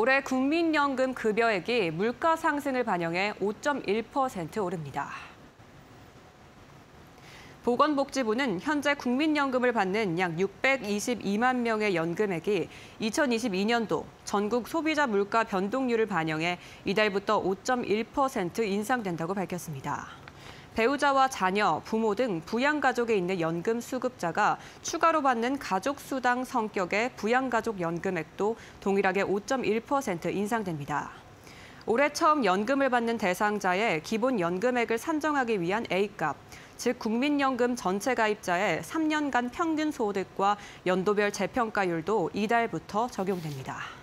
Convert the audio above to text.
올해 국민연금 급여액이 물가 상승을 반영해 5.1% 오릅니다. 보건복지부는 현재 국민연금을 받는 약 622만 명의 연금액이 2022년도 전국 소비자 물가 변동률을 반영해 이달부터 5.1% 인상된다고 밝혔습니다. 배우자와 자녀, 부모 등 부양가족에 있는 연금 수급자가 추가로 받는 가족수당 성격의 부양가족 연금액도 동일하게 5.1% 인상됩니다. 올해 처음 연금을 받는 대상자의 기본 연금액을 산정하기 위한 A값, 즉 국민연금 전체 가입자의 3년간 평균 소득과 연도별 재평가율도 이달부터 적용됩니다.